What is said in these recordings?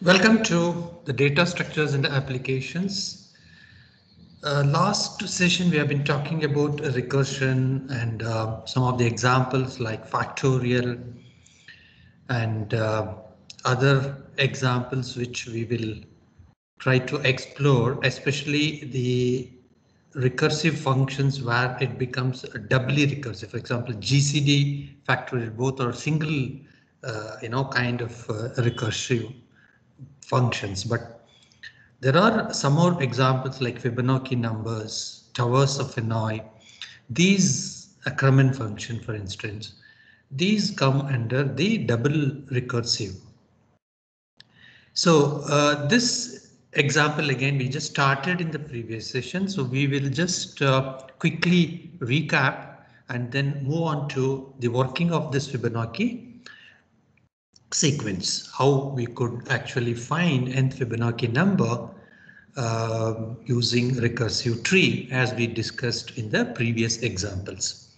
Welcome to the data structures and applications. Uh, last session we have been talking about recursion and uh, some of the examples like factorial and uh, other examples which we will try to explore, especially the recursive functions where it becomes doubly recursive. For example, GCD factorial both are single, uh, you know, kind of uh, recursive functions. But there are some more examples like Fibonacci numbers, towers of Hanoi. These Ackermann function, for instance, these come under the double recursive. So uh, this example again we just started in the previous session so we will just uh, quickly recap and then move on to the working of this Fibonacci sequence, how we could actually find nth Fibonacci number uh, using recursive tree as we discussed in the previous examples.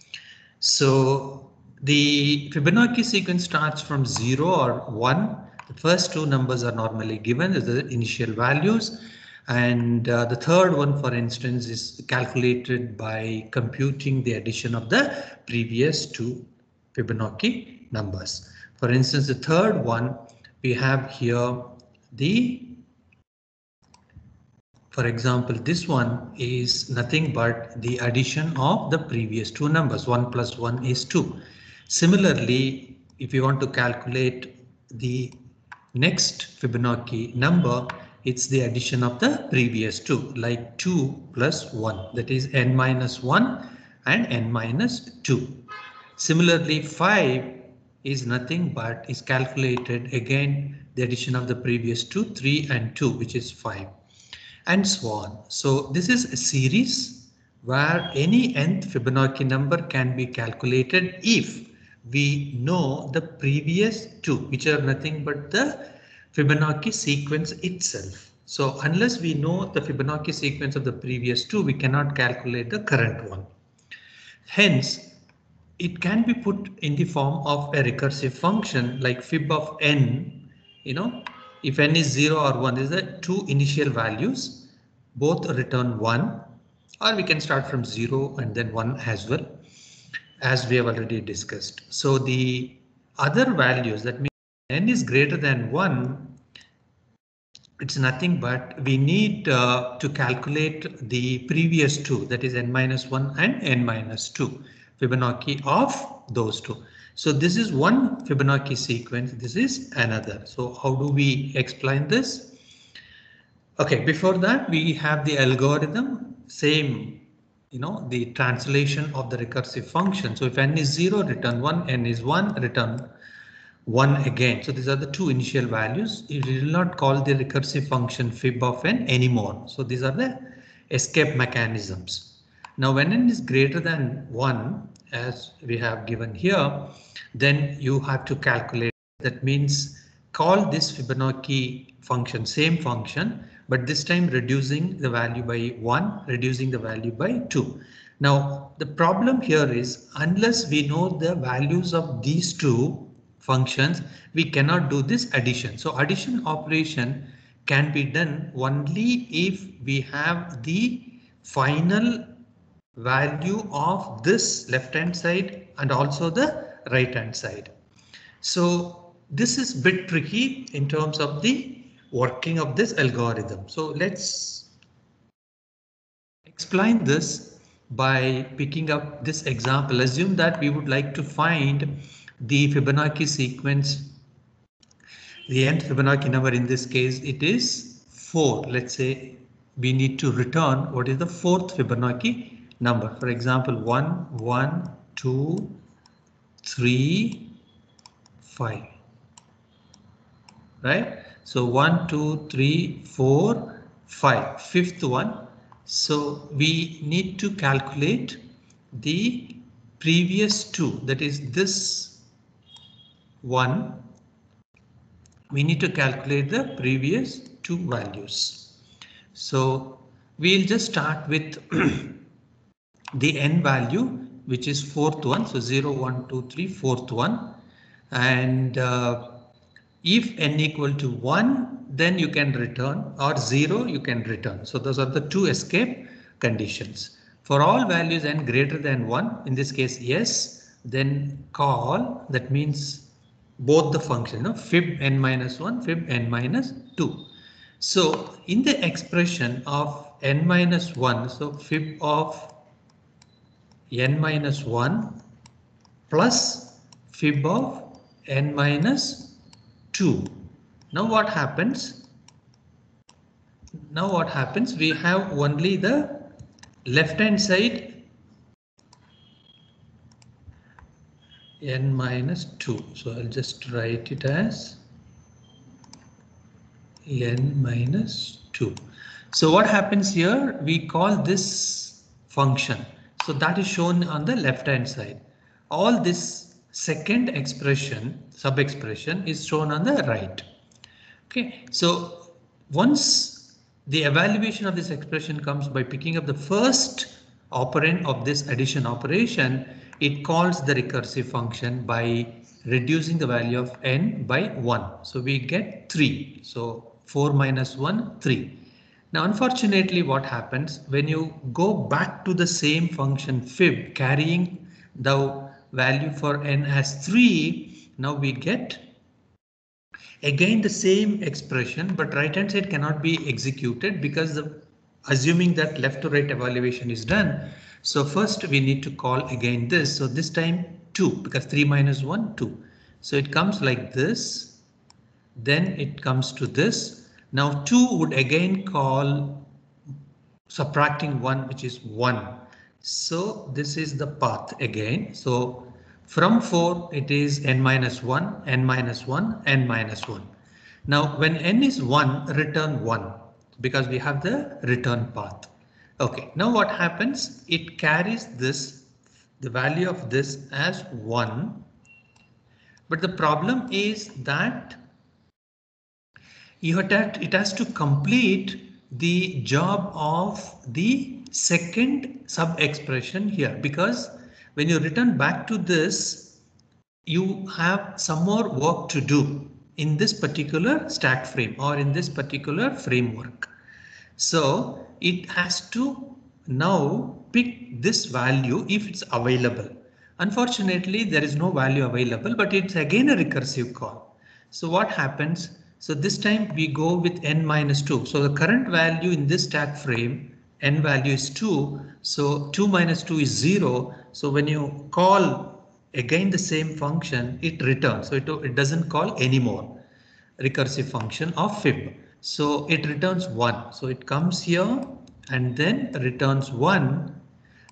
So the Fibonacci sequence starts from 0 or 1. The first two numbers are normally given as the initial values and uh, the third one for instance is calculated by computing the addition of the previous two Fibonacci numbers. For instance, the third one, we have here the, for example, this one is nothing but the addition of the previous two numbers. 1 plus 1 is 2. Similarly, if you want to calculate the next Fibonacci number, it's the addition of the previous two, like 2 plus 1, that is n minus 1 and n minus 2. Similarly, 5 is nothing but is calculated again the addition of the previous two, 3 and 2, which is 5 and so on. So this is a series where any nth Fibonacci number can be calculated if we know the previous two, which are nothing but the Fibonacci sequence itself. So unless we know the Fibonacci sequence of the previous two, we cannot calculate the current one. Hence, it can be put in the form of a recursive function like fib of n, you know, if n is 0 or 1, these are two initial values, both return 1, or we can start from 0 and then 1 as well, as we have already discussed. So the other values, that means n is greater than 1, it's nothing but we need uh, to calculate the previous two, that is n minus 1 and n minus 2. Fibonacci of those two. So this is one Fibonacci sequence. This is another. So how do we explain this? OK, before that, we have the algorithm, same, you know, the translation of the recursive function. So if n is 0, return 1, n is 1, return 1 again. So these are the two initial values. You will not call the recursive function fib of n anymore. So these are the escape mechanisms. Now when n is greater than 1, as we have given here, then you have to calculate. That means call this Fibonacci function, same function, but this time reducing the value by 1, reducing the value by 2. Now, the problem here is unless we know the values of these two functions, we cannot do this addition. So addition operation can be done only if we have the final value of this left hand side and also the right hand side. So this is bit tricky in terms of the working of this algorithm. So let's explain this by picking up this example. Assume that we would like to find the Fibonacci sequence. The nth Fibonacci number in this case it is 4. Let's say we need to return what is the fourth Fibonacci number. For example, 1, 1, 2, 3, 5. Right? So 1, 2, 3, 4, 5. Fifth one. So we need to calculate the previous two. That is this one. We need to calculate the previous two values. So we'll just start with the n value which is fourth one so 0 1 2 3 fourth one and uh, If n equal to 1, then you can return or 0 you can return. So those are the two escape conditions. For all values n greater than 1, in this case yes, then call that means both the function of fib n minus 1, fib n minus 2. So in the expression of n minus 1, so fib of n minus 1 plus fib of n minus 2. Now what happens? Now what happens? We have only the left hand side n minus 2. So I'll just write it as n minus 2. So what happens here? We call this function. So that is shown on the left hand side. All this second expression, sub expression is shown on the right. Okay, so once the evaluation of this expression comes by picking up the first operand of this addition operation, it calls the recursive function by reducing the value of n by 1. So we get 3. So 4 minus 1, 3. Now, unfortunately, what happens when you go back to the same function fib carrying the value for n as 3, now we get again the same expression, but right hand side cannot be executed because the assuming that left to right evaluation is done, so first we need to call again this. So this time 2 because 3 minus 1, 2. So it comes like this. Then it comes to this. Now 2 would again call subtracting 1 which is 1. So this is the path again. So from 4 it is n minus 1, n minus 1, n minus 1. Now when n is 1 return 1 because we have the return path. OK, now what happens? It carries this, the value of this as 1. But the problem is that you have to, it has to complete the job of the second sub expression here because when you return back to this, you have some more work to do in this particular stack frame or in this particular framework. So it has to now pick this value if it's available. Unfortunately, there is no value available, but it's again a recursive call. So what happens? So this time we go with n minus 2. So the current value in this stack frame, n value is 2. So 2 minus 2 is 0. So when you call again the same function, it returns. So it, it doesn't call anymore recursive function of fib. So it returns 1. So it comes here and then returns 1.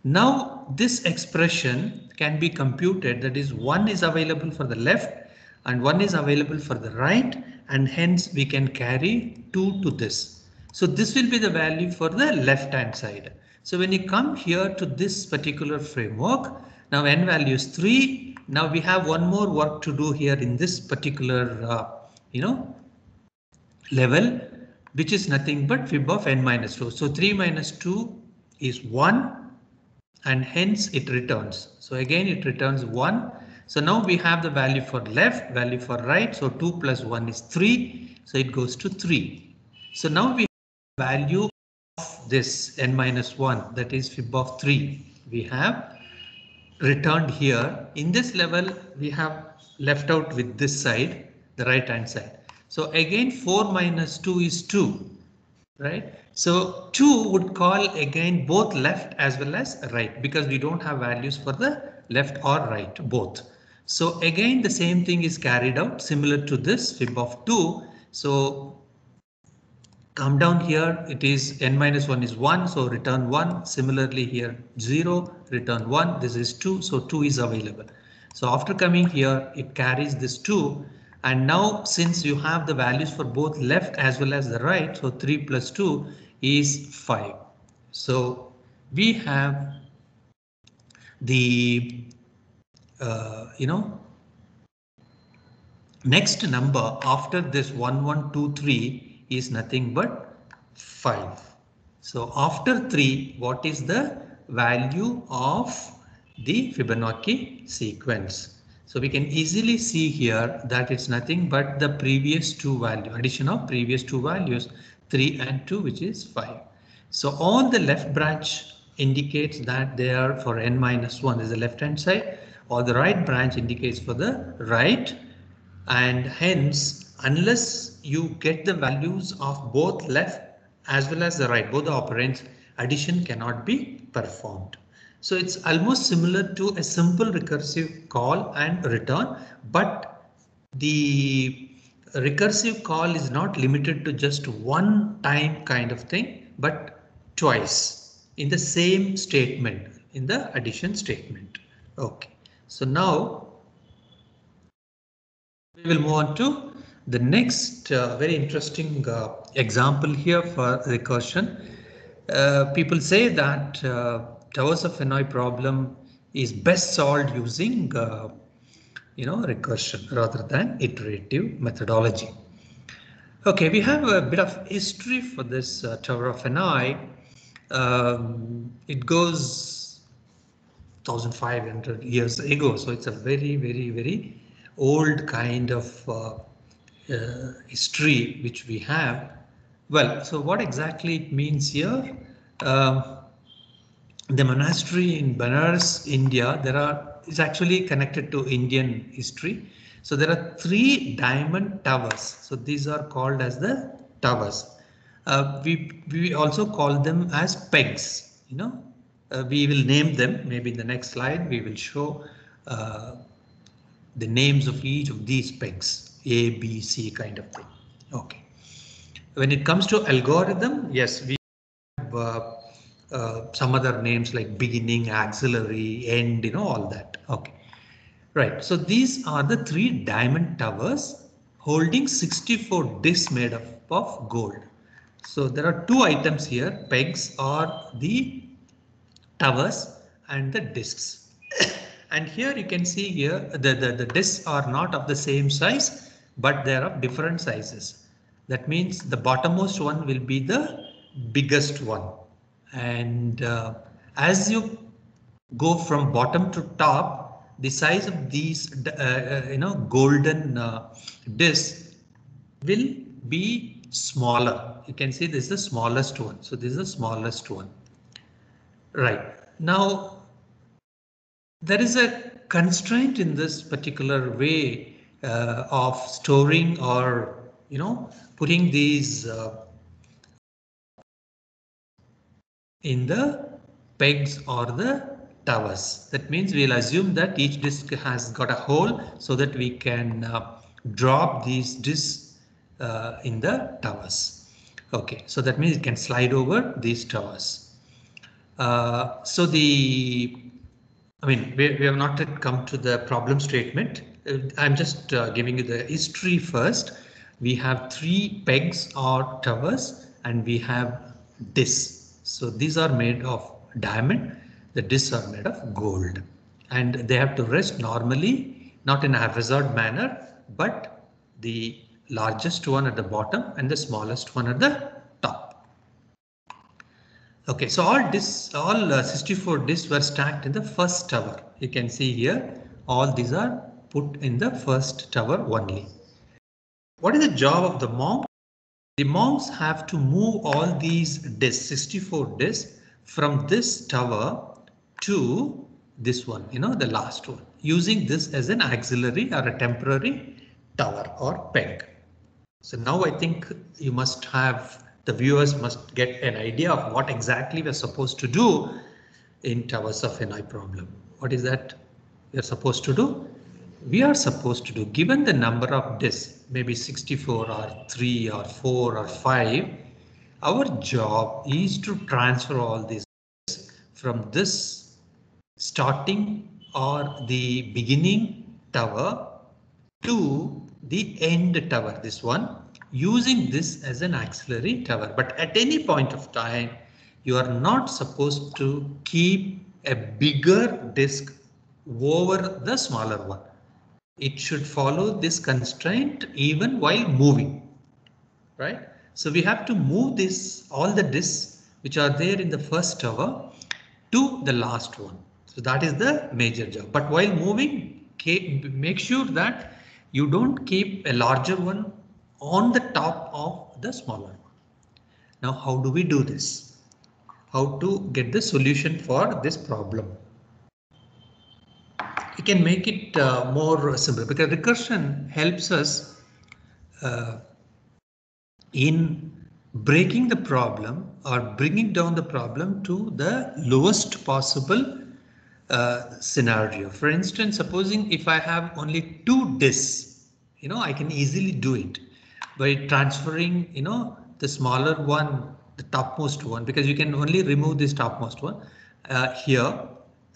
Now this expression can be computed that is 1 is available for the left and 1 is available for the right and hence we can carry 2 to this. So this will be the value for the left hand side. So when you come here to this particular framework, now n value is 3. Now we have one more work to do here in this particular, uh, you know, level, which is nothing but fib of n minus 2. So 3 minus 2 is 1 and hence it returns. So again it returns 1. So now we have the value for left, value for right. So 2 plus 1 is 3. So it goes to 3. So now we have value of this n minus 1 that is fib of 3. We have returned here. In this level we have left out with this side, the right hand side. So again 4 minus 2 is 2, right? So 2 would call again both left as well as right because we don't have values for the left or right both. So again the same thing is carried out similar to this fib of 2. So come down here it is n minus 1 is 1 so return 1 similarly here 0 return 1 this is 2 so 2 is available. So after coming here it carries this 2 and now since you have the values for both left as well as the right, so 3 plus 2 is 5. So we have the, uh, you know, next number after this 1123 is nothing but 5. So after 3, what is the value of the Fibonacci sequence? So we can easily see here that it's nothing but the previous two value addition of previous two values 3 and 2 which is 5. So on the left branch indicates that they are for n minus 1 is the left hand side or the right branch indicates for the right and hence unless you get the values of both left as well as the right both the operands addition cannot be performed. So it's almost similar to a simple recursive call and return, but the recursive call is not limited to just one time kind of thing, but twice in the same statement in the addition statement. OK, so now we will move on to the next uh, very interesting uh, example here for recursion. Uh, people say that uh, Towers of Hanoi problem is best solved using uh, you know recursion rather than iterative methodology. Okay, we have a bit of history for this uh, Tower of Hanoi. Um, it goes 1500 years ago, so it's a very, very, very old kind of uh, uh, history which we have. Well, so what exactly it means here? Um, the monastery in Banaras, India, there are is actually connected to Indian history. So there are three diamond towers. So these are called as the towers. Uh, we we also call them as pegs. You know, uh, we will name them. Maybe in the next slide we will show uh, the names of each of these pegs. A, B, C kind of thing. Okay. When it comes to algorithm, yes, we have uh, uh, some other names like beginning, auxiliary, end, you know, all that. Okay. Right. So these are the three diamond towers holding 64 discs made up of gold. So there are two items here. Pegs are the towers and the discs. and here you can see here the, the, the discs are not of the same size, but they are of different sizes. That means the bottommost one will be the biggest one and uh, as you go from bottom to top the size of these uh, uh, you know golden uh, discs will be smaller you can see this is the smallest one so this is the smallest one right now there is a constraint in this particular way uh, of storing or you know putting these uh, in the pegs or the towers. That means we'll assume that each disk has got a hole so that we can uh, drop these disks uh, in the towers. Okay, so that means it can slide over these towers. Uh, so the, I mean, we, we have not yet come to the problem statement. Uh, I'm just uh, giving you the history first. We have three pegs or towers and we have disks so these are made of diamond. The discs are made of gold and they have to rest normally, not in a haphazard manner, but the largest one at the bottom and the smallest one at the. Okay, so all discs, all uh, 64 discs were stacked in the first tower. You can see here, all these are put in the first tower only. What is the job of the monk? The monks have to move all these discs, 64 discs, from this tower to this one, you know, the last one, using this as an auxiliary or a temporary tower or peg. So now I think you must have, the viewers must get an idea of what exactly we're supposed to do in Towers of Hanoi problem. What is that we're supposed to do? we are supposed to do, given the number of disks, maybe 64 or 3 or 4 or 5, our job is to transfer all these from this starting or the beginning tower to the end tower, this one, using this as an auxiliary tower. But at any point of time, you are not supposed to keep a bigger disk over the smaller one it should follow this constraint even while moving, right? So we have to move this, all the disks which are there in the first tower to the last one. So that is the major job. But while moving, make sure that you don't keep a larger one on the top of the smaller one. Now, how do we do this? How to get the solution for this problem? We can make it uh, more simple because recursion helps us uh, in breaking the problem or bringing down the problem to the lowest possible uh, scenario. For instance, supposing if I have only two disks, you know, I can easily do it by transferring, you know, the smaller one, the topmost one, because you can only remove this topmost one uh, here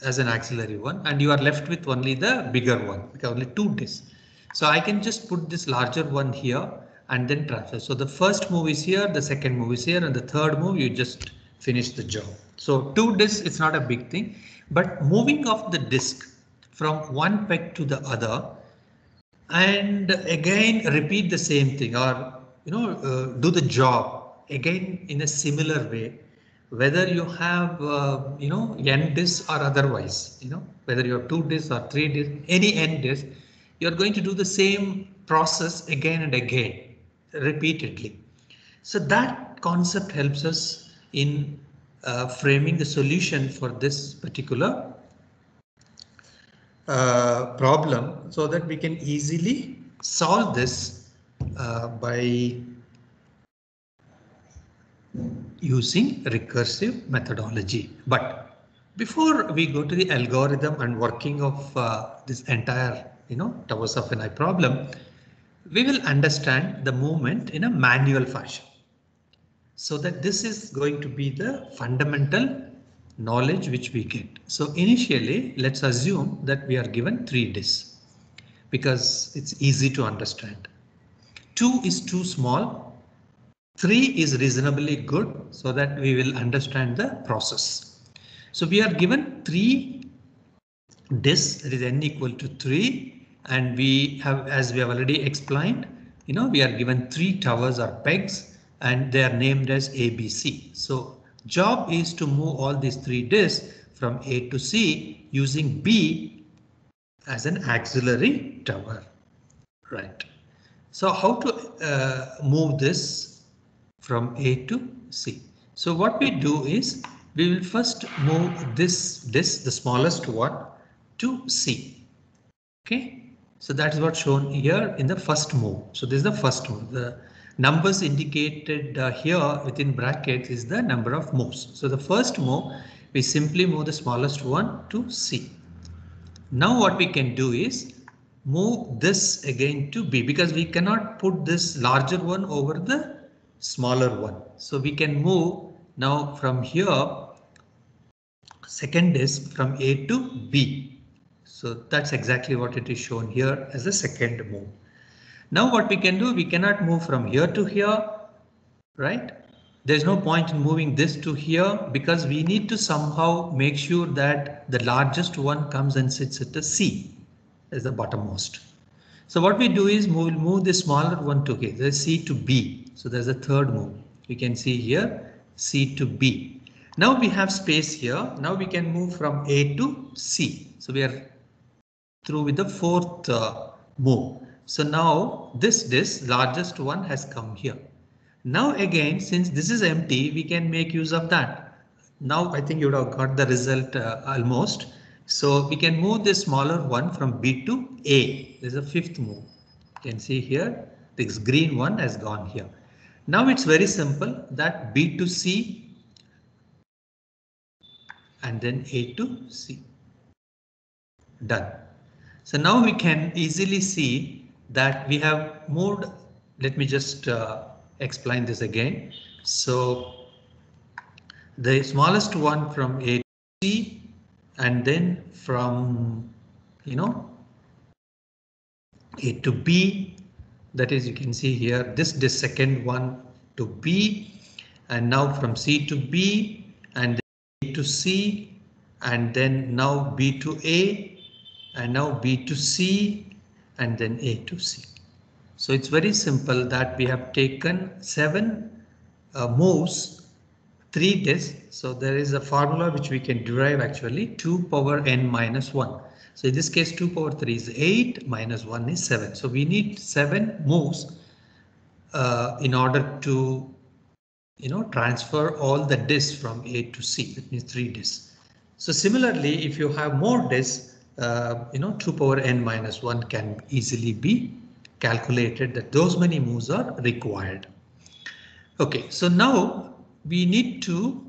as an auxiliary one, and you are left with only the bigger one, because only two disks. So I can just put this larger one here and then transfer. So the first move is here, the second move is here, and the third move you just finish the job. So two disks, it's not a big thing, but moving of the disk from one peg to the other and again repeat the same thing or you know uh, do the job again in a similar way whether you have uh, you know n disks or otherwise you know whether you have two disks or three disks any n disk you are going to do the same process again and again repeatedly. So that concept helps us in uh, framing the solution for this particular uh, problem so that we can easily solve this uh, by using recursive methodology. But before we go to the algorithm and working of uh, this entire, you know, towers of Hanoi problem, we will understand the movement in a manual fashion. So that this is going to be the fundamental knowledge which we get. So initially, let's assume that we are given three disks because it's easy to understand. Two is too small. Three is reasonably good so that we will understand the process. So we are given three disks that is n equal to 3 and we have as we have already explained you know we are given three towers or pegs and they are named as ABC. So job is to move all these three disks from A to C using B as an auxiliary tower. Right. So how to uh, move this from A to C? So what we do is we will first move this disk, the smallest one, to C. Okay, so that is what's shown here in the first move. So this is the first move. The numbers indicated uh, here within brackets is the number of moves. So the first move, we simply move the smallest one to C. Now what we can do is move this again to B because we cannot put this larger one over the smaller one. So we can move now from here second is from A to B. So that's exactly what it is shown here as the second move. Now what we can do, we cannot move from here to here, right? There's no point in moving this to here because we need to somehow make sure that the largest one comes and sits at the C as the bottommost. So what we do is we'll move the smaller one to here, the C to B. So there's a third move. We can see here C to B. Now we have space here. Now we can move from A to C. So we are through with the fourth uh, move. So now this disk largest one has come here. Now again, since this is empty, we can make use of that. Now I think you would have got the result uh, almost. So we can move this smaller one from B to A. There's a fifth move. You can see here, this green one has gone here. Now it's very simple that B to C and then A to C. Done. So now we can easily see that we have moved. Let me just uh, explain this again. So the smallest one from A to C and then from, you know, A to B. That is, you can see here, this the second one to B and now from C to B and A to C and then now B to A and now B to C and then A to C. So it's very simple that we have taken seven uh, moves, three disks. So there is a formula which we can derive actually 2 power n minus 1. So in this case, 2 power 3 is 8 minus 1 is 7. So we need 7 moves uh, in order to you know, transfer all the disks from A to C. That means 3 disks. So similarly, if you have more disks, uh, you know, 2 power n minus 1 can easily be calculated that those many moves are required. OK, so now we need to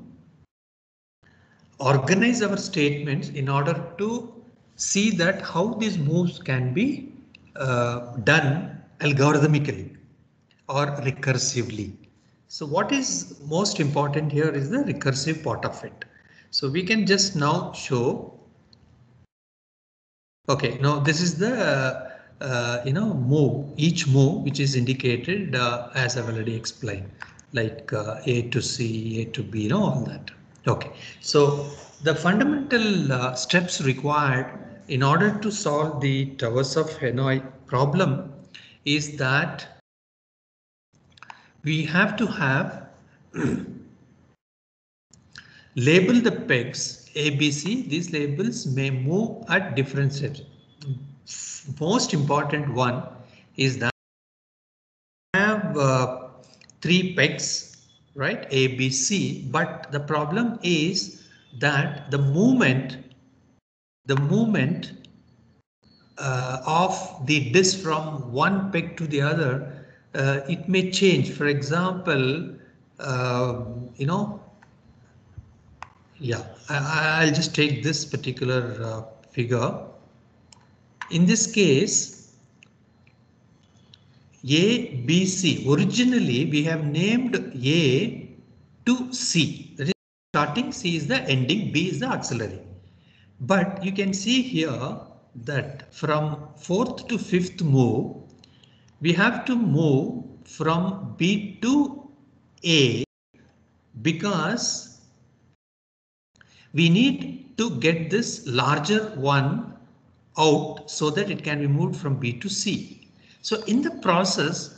organize our statements in order to see that how these moves can be uh, done algorithmically or recursively. So what is most important here is the recursive part of it. So we can just now show. OK, now this is the uh, you know move each move which is indicated uh, as I've already explained like uh, A to C, A to B, you know all that. OK, so the fundamental uh, steps required in order to solve the towers of Hanoi problem is that we have to have label the pegs ABC. These labels may move at different steps. Most important one is that I have uh, three pegs, right? ABC, but the problem is that the movement the movement uh, of the disk from one peg to the other, uh, it may change. For example, uh, you know, yeah, I, will just take this particular uh, figure. In this case, A, B, C. Originally, we have named A to C. That is starting, C is the ending, B is the auxiliary. But you can see here that from fourth to fifth move, we have to move from B to A because we need to get this larger one out so that it can be moved from B to C. So in the process,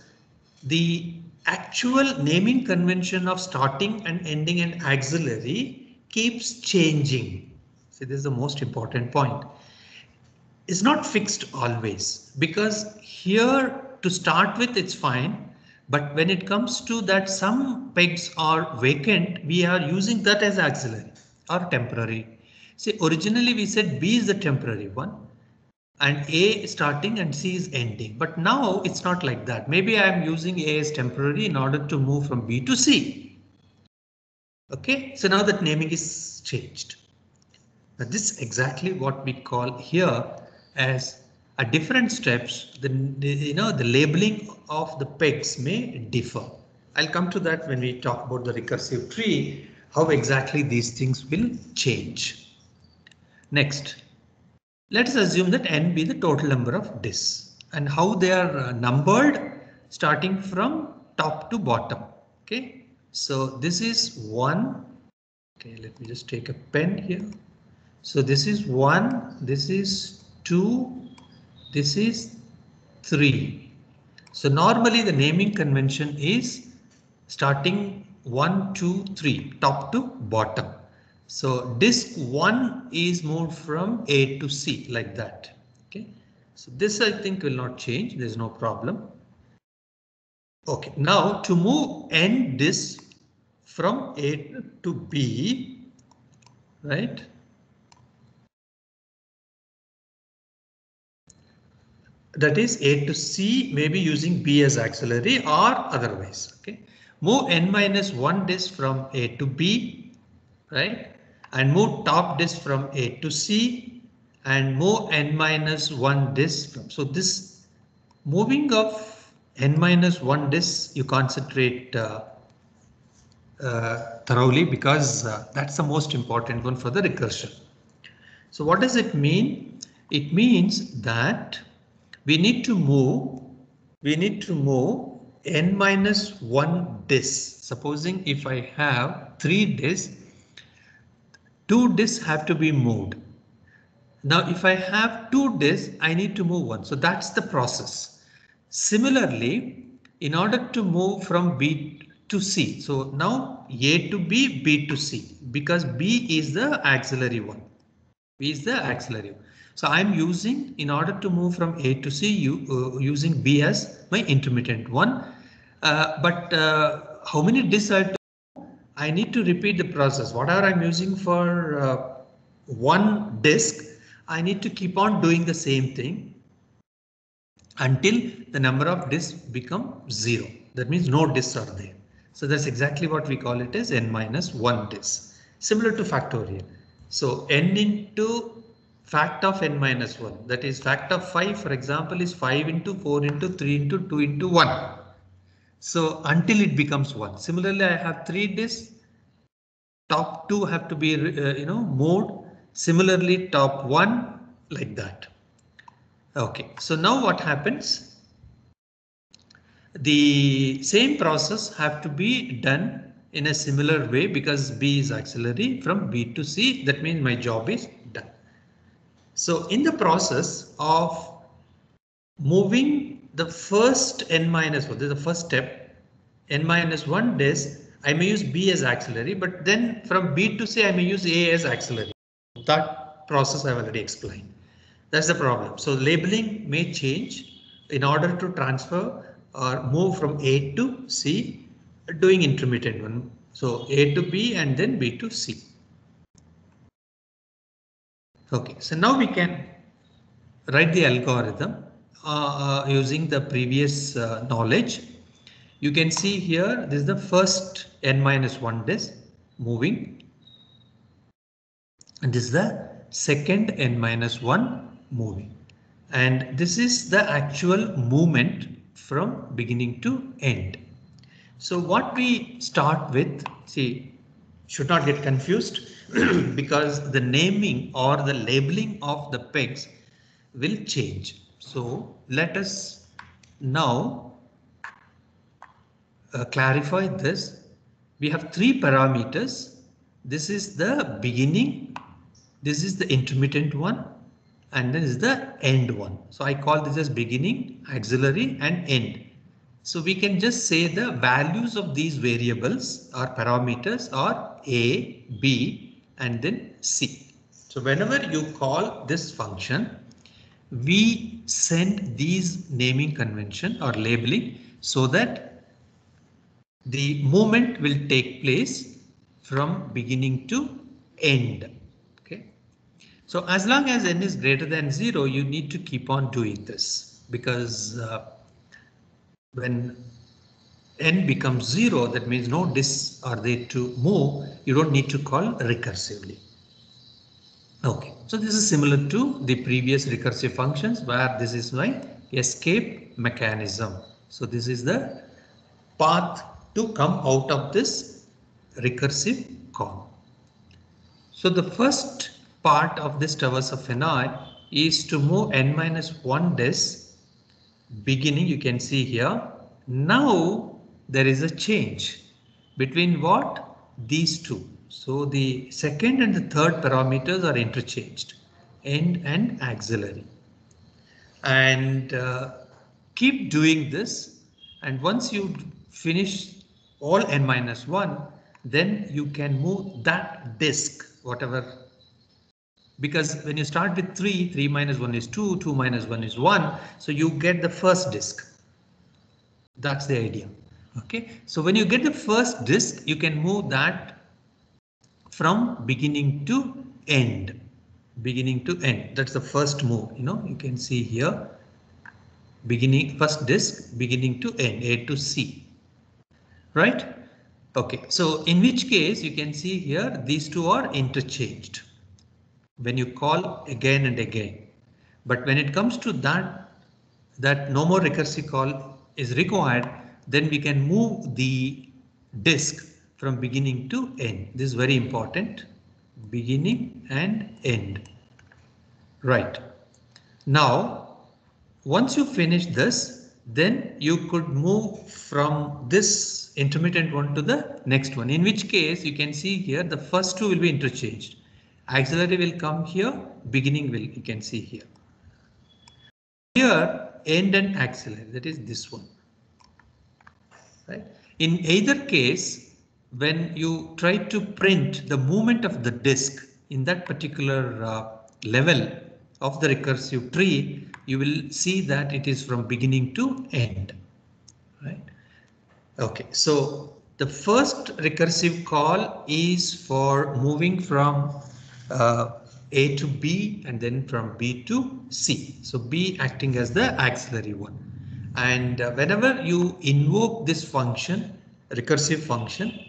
the actual naming convention of starting and ending and auxiliary keeps changing. So this is the most important point. It's not fixed always because here to start with, it's fine. But when it comes to that some pegs are vacant, we are using that as auxiliary or temporary. See, originally we said B is the temporary one and A is starting and C is ending. But now it's not like that. Maybe I am using A as temporary in order to move from B to C. OK, so now that naming is changed. Now this is exactly what we call here as a different steps. The, the you know the labeling of the pegs may differ. I'll come to that when we talk about the recursive tree, how exactly these things will change. Next, let us assume that n be the total number of disks and how they are uh, numbered starting from top to bottom. OK, so this is one. OK, let me just take a pen here. So this is 1, this is 2, this is 3. So normally the naming convention is starting 1, 2, 3, top to bottom. So disk 1 is moved from A to C like that. Okay, so this I think will not change. There's no problem. Okay, now to move n disk from A to B, right? that is A to C maybe using B as auxiliary or otherwise. Okay, move n minus one disk from A to B, right? And move top disk from A to C and move n minus one disk from. So this moving of n minus one disk you concentrate uh, uh, thoroughly because uh, that's the most important one for the recursion. So what does it mean? It means that we need to move, we need to move n minus 1 disks. Supposing if I have 3 disks, 2 disks have to be moved. Now if I have 2 disks, I need to move one. So that's the process. Similarly, in order to move from B to C, so now A to B, B to C, because B is the auxiliary one. B is the auxiliary. So I'm using in order to move from A to C you, uh, using B as my intermittent one. Uh, but uh, how many disks are I need to repeat the process. Whatever I'm using for uh, one disk, I need to keep on doing the same thing until the number of disks become zero. That means no disks are there. So that's exactly what we call it as n minus one disk, similar to factorial. So n into fact of n minus 1 that is fact of 5 for example is 5 into 4 into 3 into 2 into 1 so until it becomes one. Similarly, I have three disks. Top two have to be, uh, you know, moved. Similarly, top one like that. OK, so now what happens? The same process have to be done in a similar way because B is auxiliary from B to C. That means my job is done. So in the process of moving the first n minus 1, this is the first step, n minus 1 disk, I may use B as auxiliary, but then from B to C, I may use A as auxiliary. That process I've already explained. That's the problem. So labeling may change in order to transfer or move from A to C, doing intermittent one. So A to B and then B to C. OK, so now we can write the algorithm uh, uh, using the previous uh, knowledge, you can see here this is the first n minus 1 disk moving. And this is the second n minus 1 moving. And this is the actual movement from beginning to end. So what we start with, see, should not get confused because the naming or the labeling of the pegs will change. So let us now uh, clarify this. We have three parameters. This is the beginning. This is the intermittent one. And then is the end one. So I call this as beginning, auxiliary and end. So we can just say the values of these variables or parameters are A, B, and then C. So whenever you call this function, we send these naming convention or labeling so that the movement will take place from beginning to end. Okay. So as long as n is greater than zero, you need to keep on doing this because uh, when n becomes zero, that means no disks are there to move. You don't need to call recursively. Okay, so this is similar to the previous recursive functions where this is my escape mechanism. So this is the path to come out of this recursive call. So the first part of this towers of Hanoi is to move n minus 1 disk beginning you can see here. Now there is a change between what these two so the second and the third parameters are interchanged, end and auxiliary. And uh, keep doing this. And once you finish all n minus 1, then you can move that disk, whatever. Because when you start with 3, 3 minus 1 is 2, 2 minus 1 is 1. So you get the first disk. That's the idea. Okay, so when you get the first disk, you can move that from beginning to end. Beginning to end. That's the first move you know. You can see here. Beginning first disk beginning to end a to c. Right? Okay. So in which case you can see here these two are interchanged. When you call again and again. But when it comes to that that no more recursive call is required then we can move the disk from beginning to end. This is very important. Beginning and end. Right. Now, once you finish this, then you could move from this intermittent one to the next one, in which case you can see here the first two will be interchanged. Auxiliary will come here, beginning will you can see here. Here, end and auxiliary, that is this one. Right. In either case, when you try to print the movement of the disk in that particular uh, level of the recursive tree, you will see that it is from beginning to end. Right? Okay, so the first recursive call is for moving from uh, A to B and then from B to C. So B acting as the auxiliary one. And uh, whenever you invoke this function, recursive function,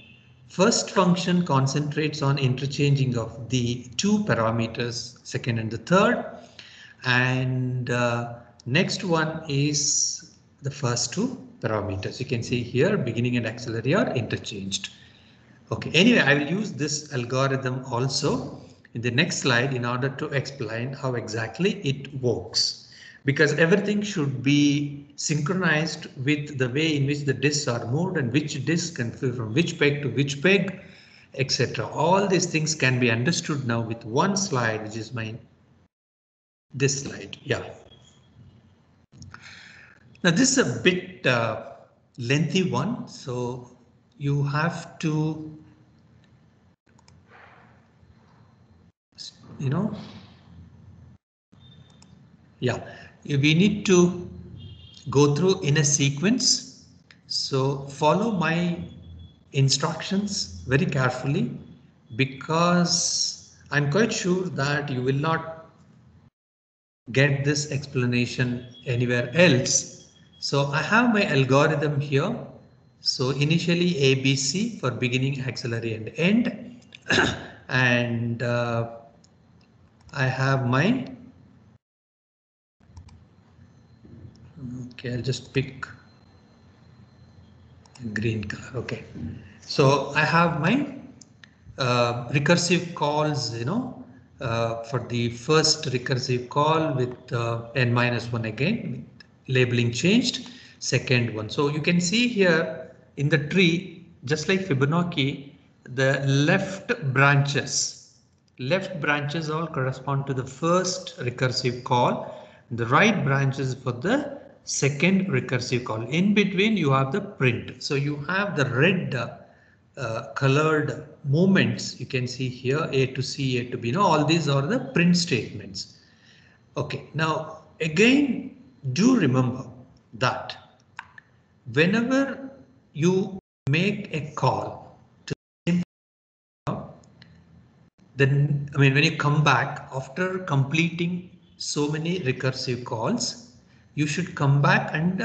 First function concentrates on interchanging of the two parameters, second and the third. And uh, next one is the first two parameters. You can see here beginning and auxiliary are interchanged. Okay, anyway, I will use this algorithm also in the next slide in order to explain how exactly it works because everything should be synchronized with the way in which the disks are moved and which disk can fill from which peg to which peg, etc. All these things can be understood now with one slide, which is my this slide. Yeah. Now this is a bit uh, lengthy one, so you have to, you know, yeah we need to go through in a sequence. So follow my instructions very carefully because I'm quite sure that you will not get this explanation anywhere else. So I have my algorithm here. So initially ABC for beginning, auxiliary and end. and uh, I have my Okay, I'll just pick green color. Okay, so I have my uh, recursive calls, you know, uh, for the first recursive call with uh, n minus one again, labeling changed, second one. So you can see here in the tree, just like Fibonacci, the left branches, left branches all correspond to the first recursive call. The right branches for the second recursive call. In between you have the print. So you have the red uh, colored movements you can see here A to C, A to B. Now all these are the print statements. Okay, now again do remember that whenever you make a call to then I mean when you come back after completing so many recursive calls you should come back and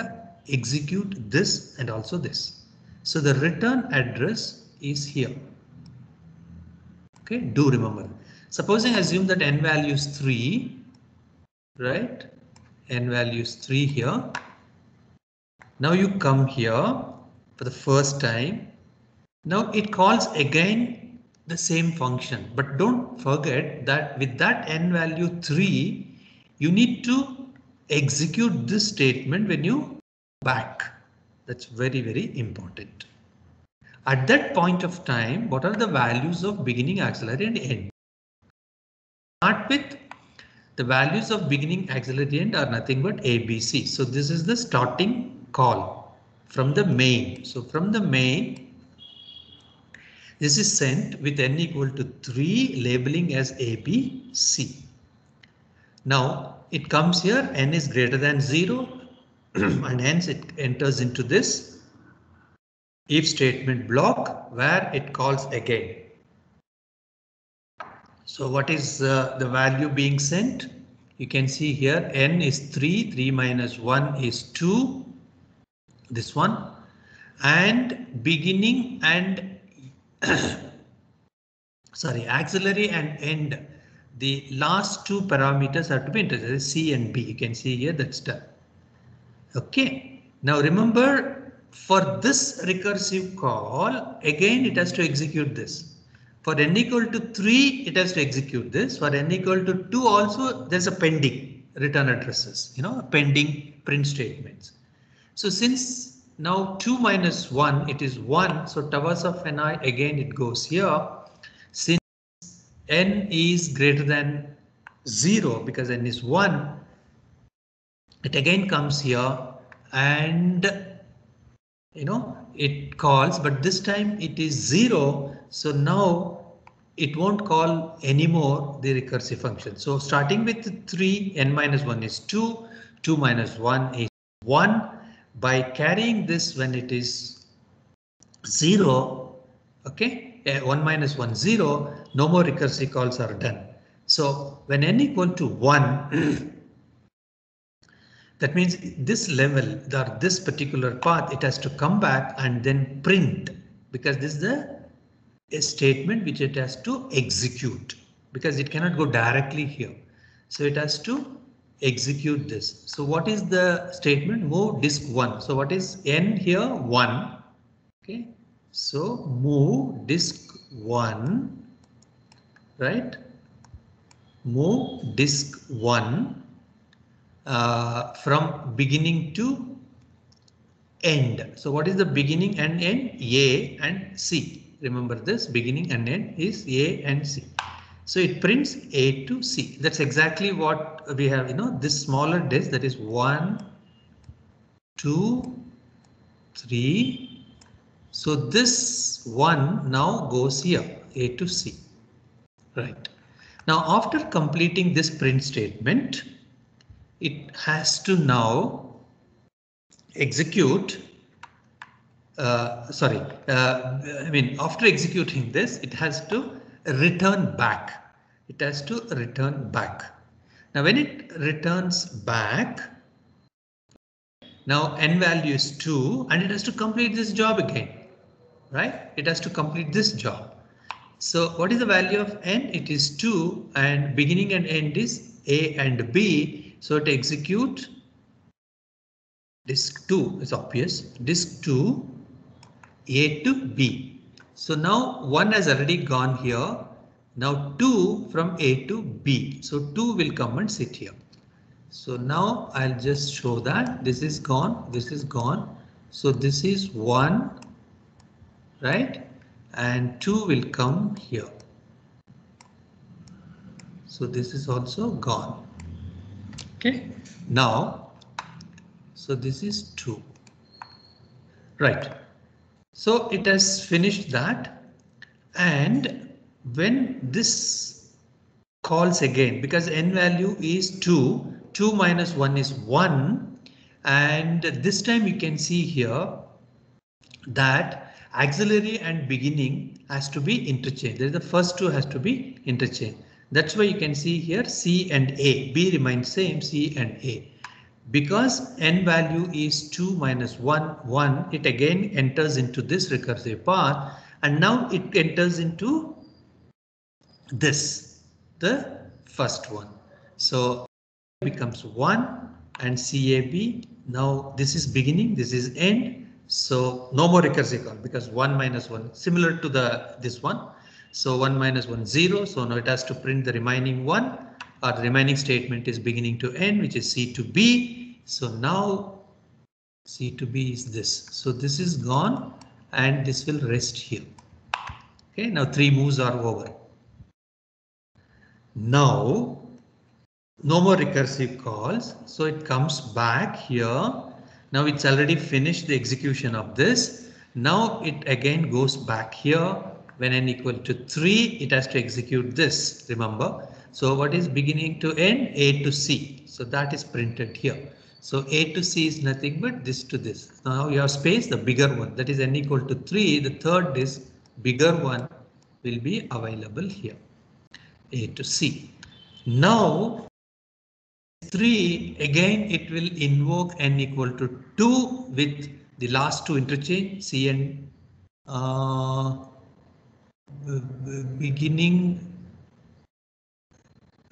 execute this and also this. So the return address is here. Okay, do remember. Supposing assume that n value is 3, right? n value is 3 here. Now you come here for the first time. Now it calls again the same function, but don't forget that with that n value 3, you need to execute this statement when you back. That's very, very important. At that point of time, what are the values of beginning auxiliary and end? Start with the values of beginning auxiliary end are nothing but ABC. So this is the starting call from the main. So from the main, this is sent with n equal to 3 labeling as ABC. Now it comes here n is greater than 0 and hence it enters into this if statement block where it calls again. So what is uh, the value being sent? You can see here n is 3, 3 minus 1 is 2, this one, and beginning and sorry, auxiliary and end the last two parameters have to be integrated, C and B. You can see here that's done. Okay. Now remember for this recursive call, again it has to execute this. For n equal to 3, it has to execute this. For n equal to 2 also, there's a pending return addresses, you know, pending print statements. So since now 2 minus 1, it is 1. So towers of Hanoi, again, it goes here. N is greater than 0 because n is 1, it again comes here and you know it calls but this time it is 0 so now it won't call anymore the recursive function. So starting with 3, n minus 1 is 2, 2 minus 1 is 1. By carrying this when it is 0, okay, Eh, 1 minus 1, 0, no more recursive calls are done. So when n equal to 1, that means this level, or this particular path, it has to come back and then print because this is the a statement which it has to execute because it cannot go directly here. So it has to execute this. So what is the statement? Move disk 1. So what is n here? 1. Okay. So move disk 1. Right. Move disk 1 uh, from beginning to end. So what is the beginning and end? A and C. Remember this beginning and end is A and C. So it prints A to C. That's exactly what we have, you know, this smaller disk that is one, two, three. So this one now goes here, A to C. Right. Now after completing this print statement, it has to now execute uh, sorry, uh, I mean, after executing this, it has to return back. It has to return back. Now, when it returns back, now n value is 2 and it has to complete this job again, right? It has to complete this job. So what is the value of n? It is 2 and beginning and end is a and b. So to execute disk 2 is obvious. Disk 2 a to B. So now 1 has already gone here. Now 2 from A to B. So 2 will come and sit here. So now I'll just show that this is gone. This is gone. So this is 1. Right. And 2 will come here. So this is also gone. Okay. Now, so this is 2. Right. So it has finished that and when this calls again because n value is 2, 2 minus 1 is 1 and this time you can see here that auxiliary and beginning has to be interchanged. The first two has to be interchanged. That's why you can see here C and A. B remains same C and A. Because n value is 2 minus 1, 1, it again enters into this recursive path and now it enters into this, the first one. So becomes 1 and CAB. Now this is beginning, this is end. So no more recursive call because 1 minus 1 similar to the this one. So 1 minus 1 0. So now it has to print the remaining one our remaining statement is beginning to end, which is C to B. So now C to B is this. So this is gone and this will rest here. Okay, now three moves are over. Now, no more recursive calls. So it comes back here. Now it's already finished the execution of this. Now it again goes back here. When n equal to 3, it has to execute this, remember. So what is beginning to end? A to C. So that is printed here. So A to C is nothing but this to this. Now you have space, the bigger one that is n equal to 3. The third is bigger one will be available here. A to C. Now 3 again it will invoke n equal to 2 with the last two interchange C and uh, beginning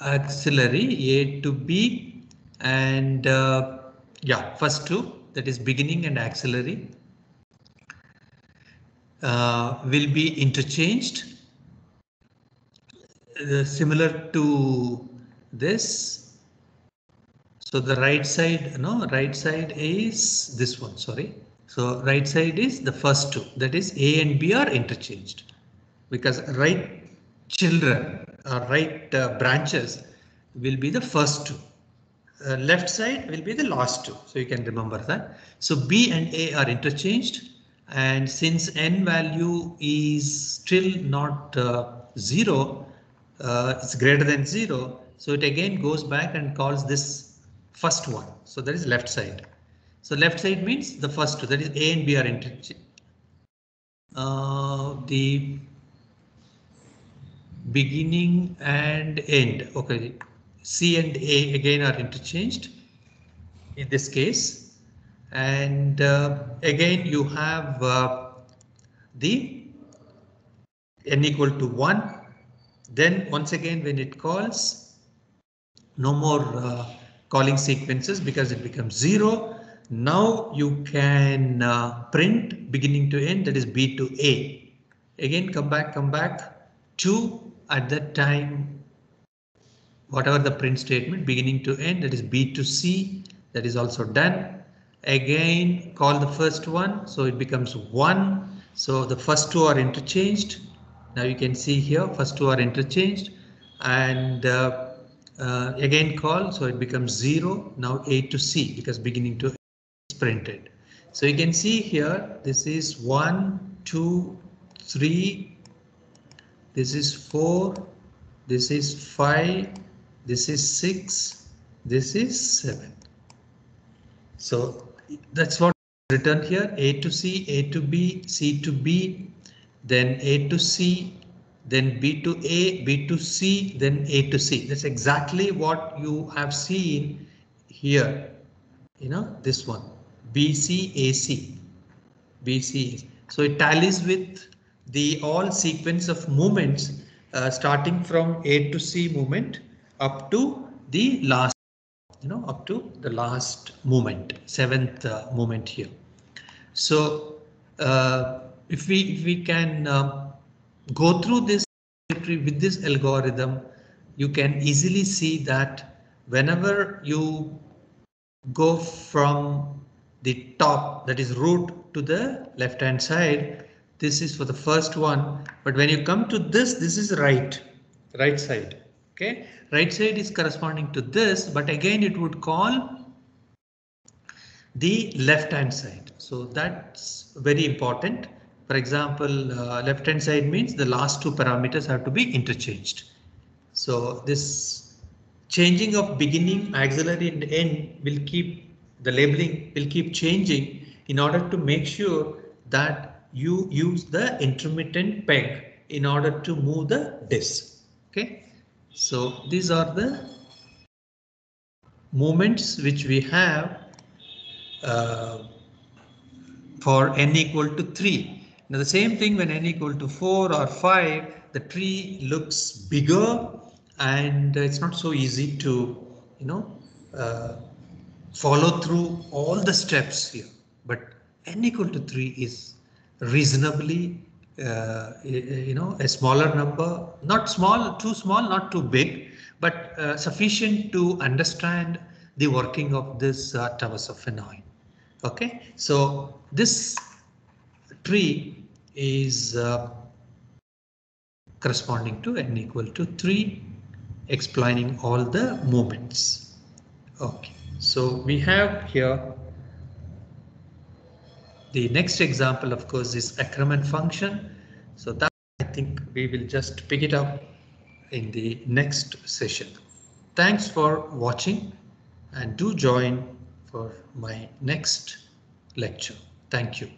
auxiliary A to B and uh, yeah, first two that is beginning and auxiliary uh, will be interchanged uh, similar to this. So the right side, no, right side is this one, sorry. So right side is the first two that is A and B are interchanged because right children or right uh, branches will be the first two. Uh, left side will be the last two. So you can remember that. So B and A are interchanged. And since n value is still not uh, 0, uh, it's greater than 0. So it again goes back and calls this first one. So that is left side. So left side means the first two, that is A and B are interchanged. Uh, the beginning and end. Okay, C and A again are interchanged in this case. And uh, again, you have uh, the n equal to 1. Then once again, when it calls, no more uh, calling sequences because it becomes 0. Now you can uh, print beginning to end, that is B to A. Again, come back, come back to at that time, whatever the print statement beginning to end, that is B to C, that is also done. Again, call the first one, so it becomes 1. So the first two are interchanged. Now you can see here, first two are interchanged and uh, uh, again call, so it becomes 0. Now A to C because beginning to is printed. So you can see here, this is 1, 2, 3, this is 4, this is 5, this is 6, this is 7. So that's what written here A to C, A to B, C to B, then A to C, then B to A, B to C, then A to C. That's exactly what you have seen here. You know, this one, B, C, A, C, B, C. So it tallies with the all sequence of movements uh, starting from A to C movement up to the last, you know, up to the last movement, seventh uh, movement here. So uh, if we if we can uh, go through this with this algorithm, you can easily see that whenever you go from the top, that is root to the left hand side, this is for the first one. But when you come to this, this is right, right side. OK, right side is corresponding to this, but again it would call the left hand side. So that's very important. For example, uh, left hand side means the last two parameters have to be interchanged. So this changing of beginning, auxiliary and end will keep the labeling will keep changing in order to make sure that you use the intermittent peg in order to move the disc. Okay, so these are the movements which we have uh, for n equal to 3. Now the same thing when n equal to 4 or 5, the tree looks bigger and it's not so easy to, you know, uh, follow through all the steps here. But n equal to 3 is reasonably, uh, you know, a smaller number, not small, too small, not too big, but uh, sufficient to understand the working of this uh, of. Okay, so this tree is uh, corresponding to n equal to 3, explaining all the moments. Okay, so we have here the next example, of course, is Ackermann function. So that I think we will just pick it up in the next session. Thanks for watching and do join for my next lecture. Thank you.